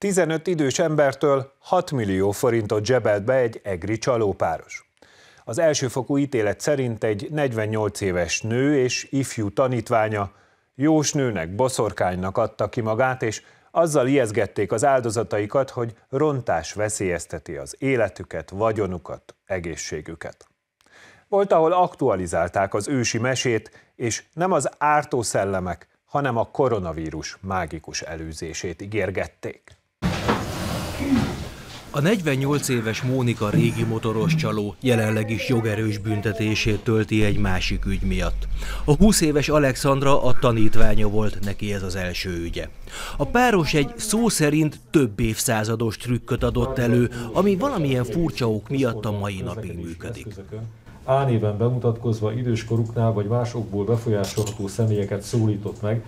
15 idős embertől 6 millió forintot zsebelt be egy egri csalópáros. Az elsőfokú ítélet szerint egy 48 éves nő és ifjú tanítványa jósnőnek, boszorkánynak adta ki magát, és azzal ijeszgették az áldozataikat, hogy rontás veszélyezteti az életüket, vagyonukat, egészségüket. Volt, ahol aktualizálták az ősi mesét, és nem az ártó szellemek, hanem a koronavírus mágikus előzését ígérgették. A 48 éves Mónika régi motoros csaló jelenleg is jogerős büntetését tölti egy másik ügy miatt. A 20 éves Alexandra a tanítványa volt neki ez az első ügye. A páros egy szó szerint több évszázados trükköt adott elő, ami valamilyen furcsa ok miatt a mai napig működik. néven bemutatkozva időskoruknál vagy másokból befolyásolható személyeket szólított meg,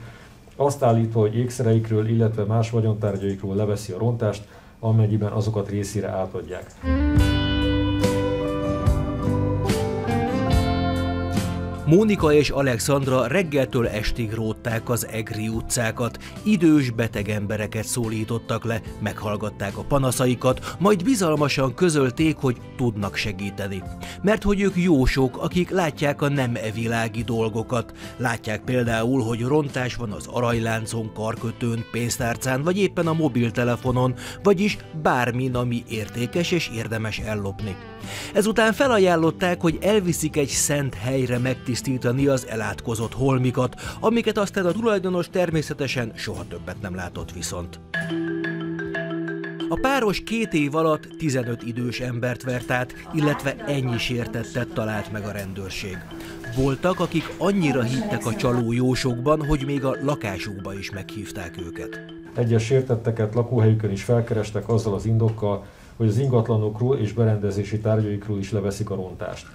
azt állítva, hogy ékszereikről, illetve más vagyontárgyaikról leveszi a rontást, amennyiben azokat részére átadják. Mónika és Alexandra reggeltől estig rótták az Egri utcákat, idős beteg embereket szólítottak le, meghallgatták a panaszaikat, majd bizalmasan közölték, hogy tudnak segíteni. Mert hogy ők jósok, akik látják a nem evilági dolgokat. Látják például, hogy rontás van az aranyláncon, karkötőn, pénztárcán, vagy éppen a mobiltelefonon, vagyis bármin, ami értékes és érdemes ellopni. Ezután felajánlották, hogy elviszik egy szent helyre megtisztítani az elátkozott holmikat, amiket aztán a tulajdonos természetesen soha többet nem látott viszont. A páros két év alatt 15 idős embert vert át, illetve ennyi sértettet talált meg a rendőrség. Voltak, akik annyira hittek a csaló jósokban, hogy még a lakásukba is meghívták őket. Egyes sértetteket lakóhelyükön is felkerestek azzal az indokkal, hogy az ingatlanokról és berendezési tárgyaikról is leveszik a rontást.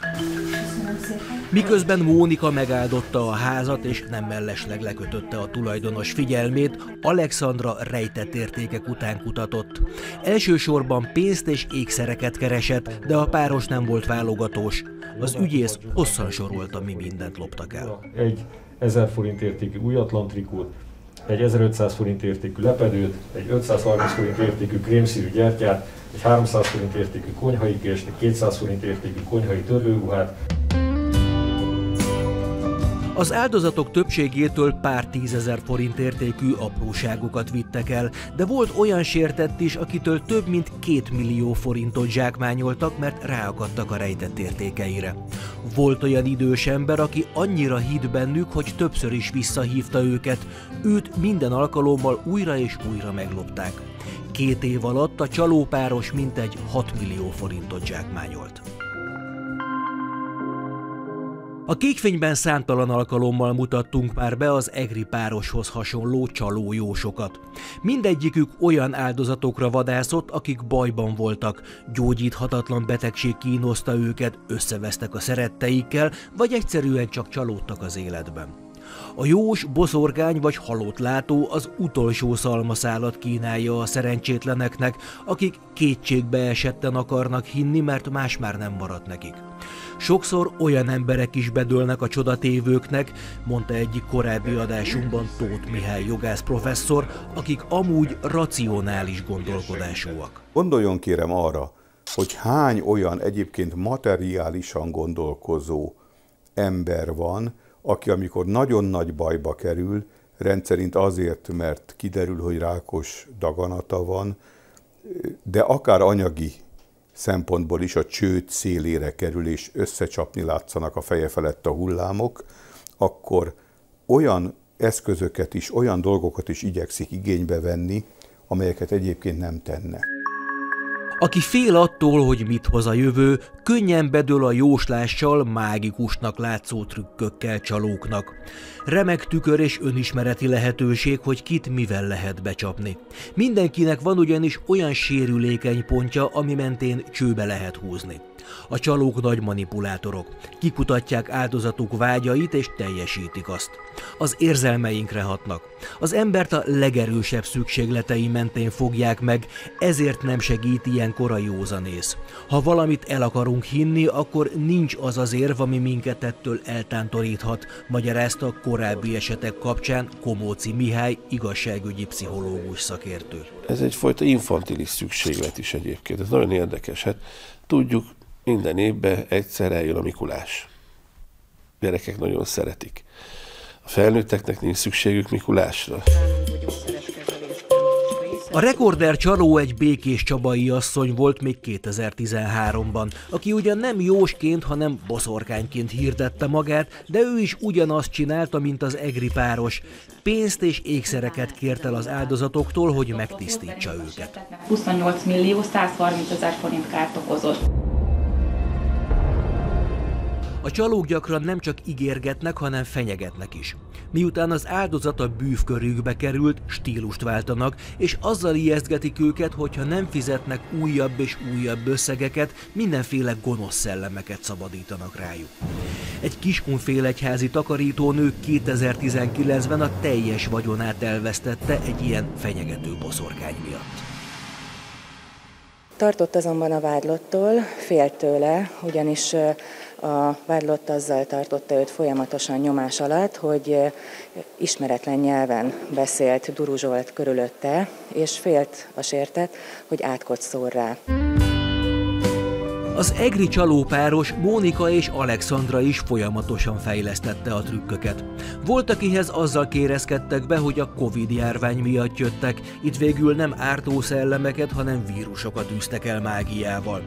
Miközben Mónika megáldotta a házat és nem mellesleg lekötötte a tulajdonos figyelmét, Alexandra rejtett értékek után kutatott. Elsősorban pénzt és ékszereket keresett, de a páros nem volt válogatós. Az ügyész hosszan sorolta, mi mindent loptak el. Egy 1000 forint értékű újatlan trikót, egy 1500 forint értékű lepedőt, egy 530 forint értékű krémszínű gyertyát, egy 300 forint értékű konyhai kést, egy 200 forint értékű konyhai törlőruhát. Az áldozatok többségétől pár tízezer forint értékű apróságokat vittek el, de volt olyan sértett is, akitől több mint két millió forintot zsákmányoltak, mert ráakadtak a rejtett értékeire. Volt olyan idős ember, aki annyira hitt bennük, hogy többször is visszahívta őket, őt minden alkalommal újra és újra meglopták. Két év alatt a csalópáros mintegy 6 millió forintot zsákmányolt. A kékfényben számtalan alkalommal mutattunk már be az egri pároshoz hasonló csalójósokat. Mindegyikük olyan áldozatokra vadászott, akik bajban voltak, gyógyíthatatlan betegség kínoszta őket, összevesztek a szeretteikkel, vagy egyszerűen csak csalódtak az életben. A jós, boszorgány vagy halott látó az utolsó szalmaszálat kínálja a szerencsétleneknek, akik kétségbe esetten akarnak hinni, mert más már nem maradt nekik. Sokszor olyan emberek is bedőlnek a csodatévőknek, mondta egyik korábbi adásunkban Tóth Mihály jogász professzor, akik amúgy racionális gondolkodásúak. Gondoljon kérem arra, hogy hány olyan egyébként materiálisan gondolkozó ember van, aki amikor nagyon nagy bajba kerül, rendszerint azért, mert kiderül, hogy rákos daganata van, de akár anyagi szempontból is a csőd szélére kerül, és összecsapni látszanak a feje felett a hullámok, akkor olyan eszközöket is, olyan dolgokat is igyekszik igénybe venni, amelyeket egyébként nem tenne. Aki fél attól, hogy mit hoz a jövő, könnyen bedől a jóslással mágikusnak látszó trükkökkel csalóknak. Remek tükör és önismereti lehetőség, hogy kit mivel lehet becsapni. Mindenkinek van ugyanis olyan sérülékeny pontja, ami mentén csőbe lehet húzni. A csalók nagy manipulátorok. Kikutatják áldozatuk vágyait és teljesítik azt. Az érzelmeinkre hatnak. Az embert a legerősebb szükségletei mentén fogják meg, ezért nem segít ilyen korai józanész. Ha valamit el akarunk hinni, akkor nincs az az érv, ami minket ettől eltántoríthat, magyarázta a korábbi esetek kapcsán Komóci Mihály igazságügyi pszichológus szakértő. Ez egyfajta infantilis szükséglet is egyébként, ez nagyon érdekes. Hát tudjuk, minden évben egyszer eljön a Mikulás. Gyerekek nagyon szeretik. A felnőtteknek nincs szükségük Mikulásra. A rekorder csaló egy békés csabai asszony volt még 2013-ban, aki ugyan nem jósként, hanem boszorkányként hirdette magát, de ő is ugyanazt csinálta, mint az egri páros. Pénzt és ékszereket kért el az áldozatoktól, hogy megtisztítsa őket. 28 millió 130 ezer forint kárt okozott. A csalók gyakran nem csak ígérgetnek, hanem fenyegetnek is. Miután az áldozat a bűvkörükbe került, stílust váltanak, és azzal ijesztgetik őket, hogyha nem fizetnek újabb és újabb összegeket, mindenféle gonosz szellemeket szabadítanak rájuk. Egy kiskunfélegyházi takarítónő 2019-ben a teljes vagyonát elvesztette egy ilyen fenyegető boszorkány miatt. Tartott azonban a vádlottól, félt tőle, ugyanis a vádlott azzal tartotta őt folyamatosan nyomás alatt, hogy ismeretlen nyelven beszélt Duru Zsolt körülötte, és félt a sértet, hogy átkot szór rá. Az egri csalópáros Mónika és Alexandra is folyamatosan fejlesztette a trükköket. Volt, akihez azzal kérezkedtek be, hogy a Covid járvány miatt jöttek, itt végül nem ártó szellemeket, hanem vírusokat űztek el mágiával.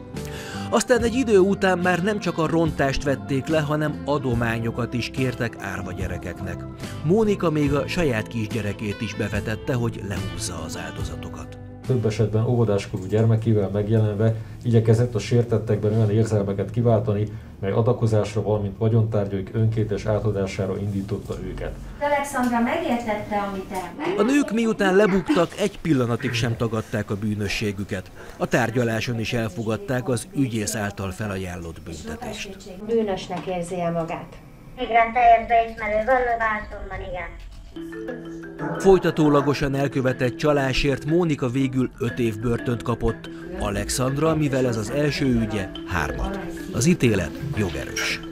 Aztán egy idő után már nem csak a rontást vették le, hanem adományokat is kértek árva gyerekeknek. Mónika még a saját kisgyerekét is bevetette, hogy lehúzza az áldozatokat több esetben óvodáskorú gyermekével megjelenve igyekezett a sértettekben olyan érzelmeket kiváltani, mely adakozásra, valamint vagyontárgyaik önkéntes átadására indította őket. Alexandra megértette, amit ember. A nők miután lebuktak, egy pillanatig sem tagadták a bűnösségüket. A tárgyaláson is elfogadták az ügyész által felajánlott büntetést. Bűnösnek érzi -e magát? Igen, teljes beismerő vallomásomban, igen. Folytatólagosan elkövetett csalásért Mónika végül 5 év börtönt kapott, Alexandra, mivel ez az első ügye, hármat. Az ítélet jogerős.